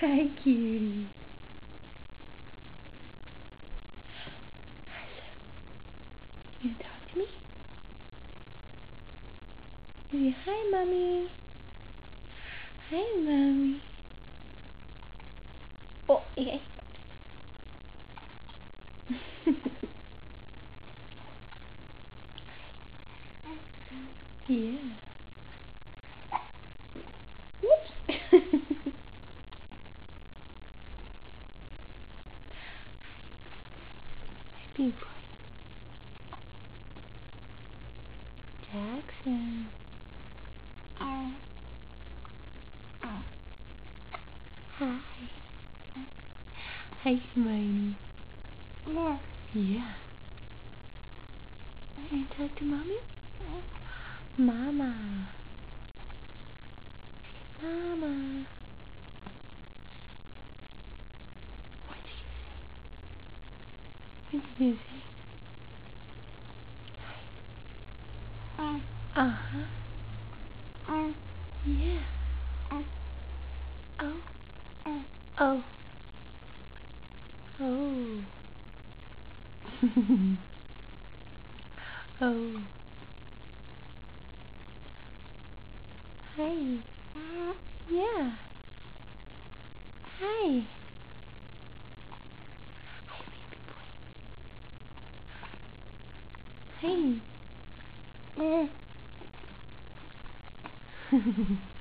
Hi, cutie. Hello. You talk to me? Say hi, mommy. Hi, mommy. Oh, yeah. yeah. Happy boy. Jackson. Um, oh. Hi. Hi, Hermione. Yeah. Yeah. Can you talk to mommy? Mama. Mama. Did you say? What did you say? Uh, Uh-huh. uh, Yeah. uh, Oh. uh. Oh. Oh. oh. Hi. Uh, Yeah. Hi. Hi, baby boy. uh. Hey. Eh.